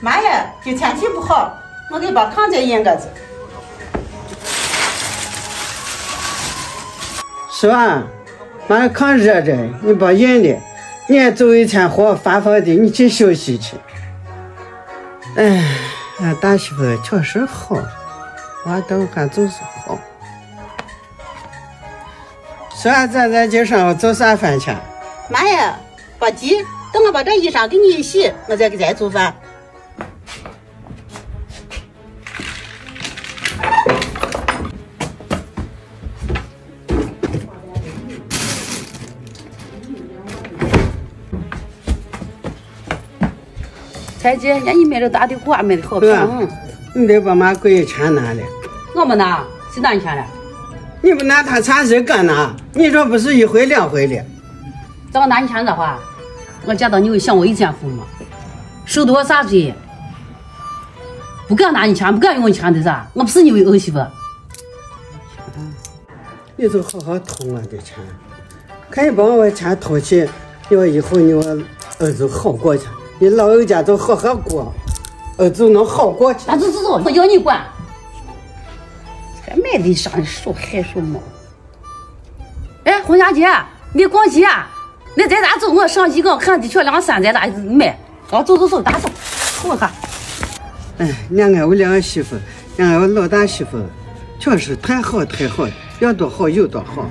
妈呀，今天气不好，我给把炕再引个子。是吧？妈炕热着，你别引了，你还走一天活发发的，你去休息去。哎，俺大媳妇确实好，娃都还就是好。说咱咱今上午做啥饭去？妈呀，别急，等我把这衣裳给你一洗，我再给咱做饭。彩姐，人家你买的大的花买的好看，你得把妈贵钱拿来。我没拿，谁拿你钱了？你不拿他钱谁敢拿？你这不是一回两回了？咋我拿你钱咋话？我见到你会想我以前父母，受多少罪？不敢拿你钱，不敢用你钱的啥？我不是你为儿媳妇。你就好好偷我的钱，可以把我钱偷去，要以后你我儿子好过去。你老人家都好好过，儿子能好过去。那走走走，不要你管。还买的上手害手毛。哎，红霞姐，你逛街？那咱俩走，我上一个看的确两三，咱俩买。啊，走走走，大走。我看。哎，俺俺我两个媳妇，两个我老大媳妇，确实太好太好，要多好有多好。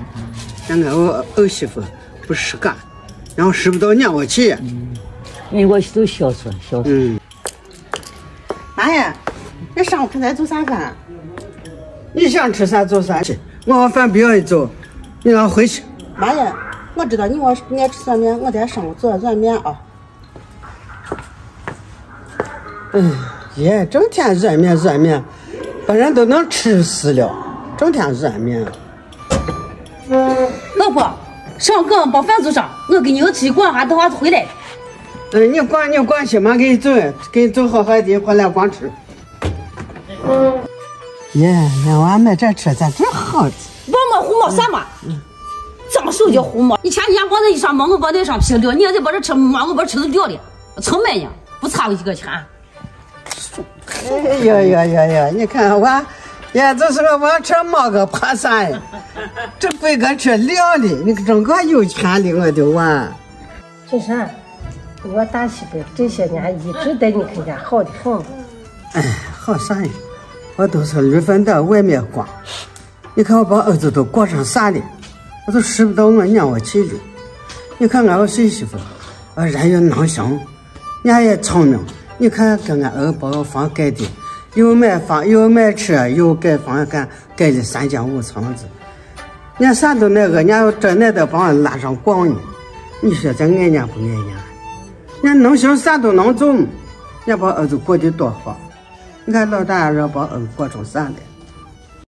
两个我二媳妇不识干，然后使不到撵我去。哎，我都孝顺孝顺。嗯，妈呀，那上午看咱做啥饭？你想吃啥做啥去，我饭不要做，你让回去。妈呀，我知道你我爱吃酸面，我在上午做软面啊。哎，爷，整天软面软面，把人都能吃死了，整天软面。老婆，上岗把饭做上，我给你要吃管哈，等会儿回来。嗯，你管你管去，妈给你做，给你做好好的，回来光吃。耶，俺娃买这车咋这好？我没胡摸啥嘛？怎么手叫胡摸？你前几天光在衣裳毛，我把那上皮掉，你还在把这吃毛，我把车都掉了，成买呢，不差我一个钱。哎呀呀呀呀！你看我，呀，这是个我这毛个怕啥呀？这贵个吃凉的，你整个有钱的我的娃。金山。我大媳妇这些年一直在你跟前好的很。哎，好啥呀？我都是绿粉到外面逛。你看我把儿子都逛成啥了？我都使不到我娘我去了。你看俺我孙媳妇，啊人又能行，伢也聪明。你看跟俺儿把我房盖的，又买房又买车又盖房盖盖了三间五层子。伢啥都那个，伢这那的把俺拉上逛呢。你说这爱伢不爱伢？人能行啥都能种，也把儿子过得多好。你看老大让把儿子过成啥了？